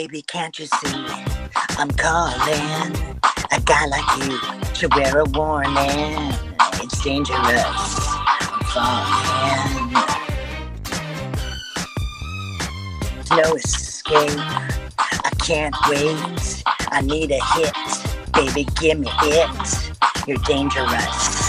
Baby, can't you see? I'm calling. A guy like you to wear a warning. It's dangerous. I'm falling. No escape. I can't wait. I need a hit. Baby, give me it. You're dangerous.